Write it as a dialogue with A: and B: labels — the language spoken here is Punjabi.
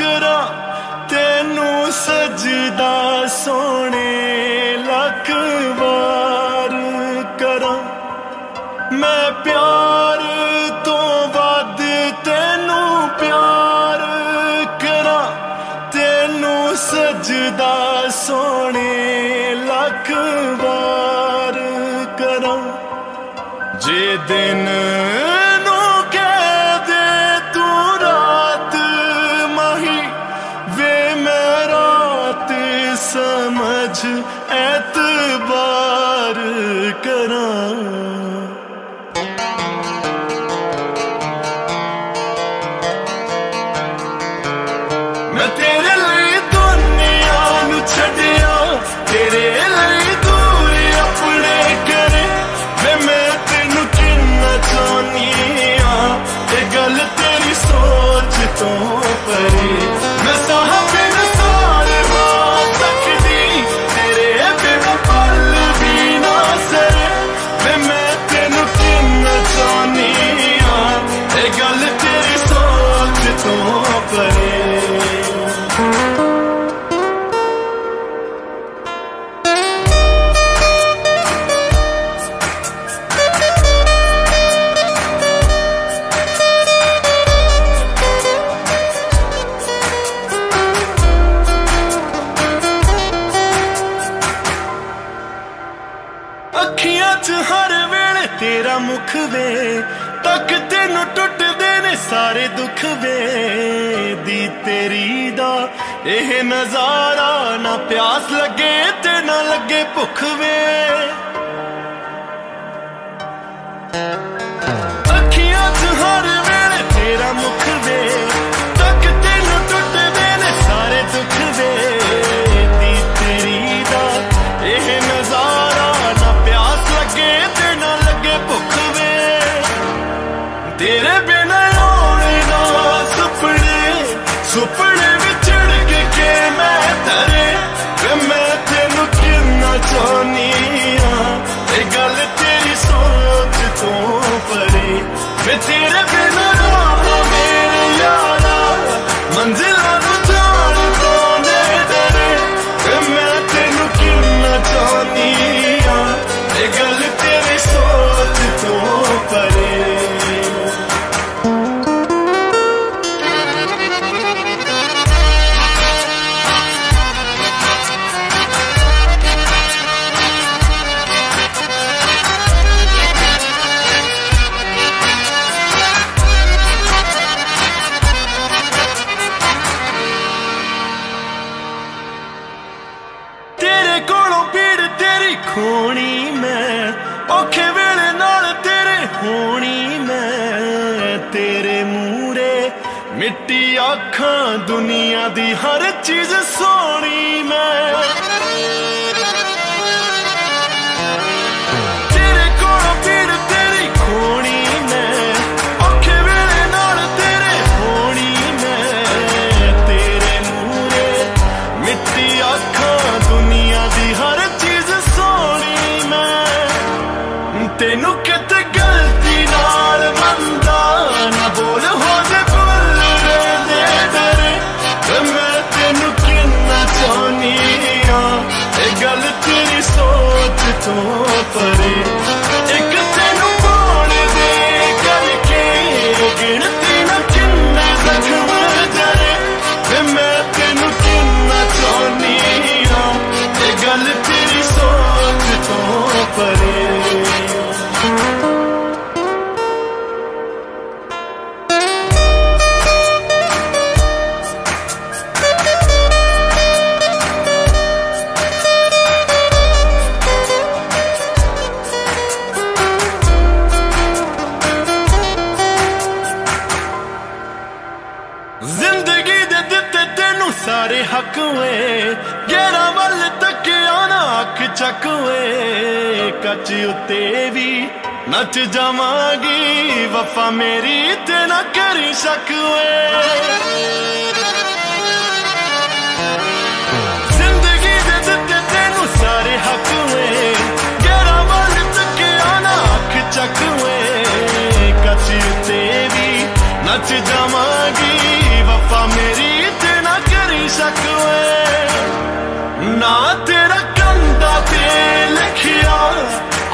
A: ਕਰਾਂ, ਤੈਨੂੰ ਸਜਦਾ ਸੋਹਣੇ ਲੱਖ ਵਾਰ ਕਰਾਂ। ਮੈਂ ਪਿਆਰ ਤੋਂ ਵੱਧ ਤੈਨੂੰ ਪਿਆਰ ਕਰਾਂ, ਤੈਨੂੰ ਸਜਦਾ ਸੋਹਣੇ ਲੱਖ ਵਾਰ ਕਰਾਂ। ਜੇ ਦਿਨ करार 'ਚ ਹਰ ਵੇਲੇ ਤੇਰਾ ਮੁਖ ਵੇ। ਤੱਕ ਤੈਨੂੰ ਟੁੱਟਦੇ ਨੇ ਸਾਰੇ ਦੁੱਖ ਵੇ। ਦੀ ਤੇਰੀ ਦਾ ਇਹ ਨਜ਼ਾਰਾ ਨਾ ਪਿਆਸ ਲੱਗੇ ਤੇ ਨਾ ਲੱਗੇ ਭੁੱਖ ਵੇ। ਤੇਰੇ ਬਿਨਾ ਆਉਣੇ ਨਾ ਸੁਪਨੇ ਸੁਪਨੇ ਵਿਚੜ ਕੇ ਕੇ ਮੈਂ ਤਰੇ। ਵੇ ਮੈਂ ਤੈਨੂੰ ਕਿੰਨਾ ਚਾਹਨੀ ਆ, ਇਹ ਗੱਲ ਤੇਰੀ ਸੋਚ ਤੋਂ ਪਰੇ। ਵੇ ਤੇਰੇ ਔਖੇ ਵੇਲੇ ਨਾਲ ਤੇਰੇ ਹੋਣੀ ਮੈਂ ਤੇਰੇ ਮੂਰੇ ਮਿੱਟੀ, ਅੱਖਾਂ, ਦੁਨੀਆ ਦੀ ਹਰ ਚੀਜ਼ ਸੋਹਣੀ ਮੈਂ। ਤੋਂ ਪਰੇ ਇੱਕ ਤੈਨੂੰ ਪਾਉਣ ਦੇ ਕਰਕੇ ਗਿਣਤੀ ਨਾ ਕਿੰਨੇ ਜ਼ਖਮ ਜਰੇ। ਵੇ ਮੈਂ ਤੈਨੂੰ ਕਿੰਨਾ ਚਾਹਨੀ ਆ ਤੇ ਗੱਲ ਤੇਰੀ ਸੋਚ ਤੋਂ ਪਰੇ। ਜ਼ਿੰਦਗੀ ਦੇ ਦਿੱਤੇ ਤੈਨੂੰ ਸਾਰੇ ਹੱਕ ਵੇ। ਗੇਰਾ ਵੱਲ ਤੱਕਿਆ ਨਾ ਅੱਖ ਚੱਕ ਵੇ। ਕੱਚ ਉੱਤੇ ਵੀ ਨੱਚ ਜਾਵਾਂਗੀ। ਵਫਾ ਮੇਰੀ ਤੇ ਨਾ ਕਰੀ ਸ਼ੱਕ ਓਏ ਜ਼ਿੰਦਗੀ ਦੇ ਦਿੱਤੇ ਤੈਨੂੰ ਸਾਰੇ ਹੱਕ ਓਏ ਗੇਰਾ ਵੱਲ ਤੱਕਿਆ ਨਾ ਅੱਖ ਚੱਕ ਓਏ ਕੱਚੀ ਉੱਤੇ ਵੀ ਨੱਚ ਜਾਵਾਂਗੀ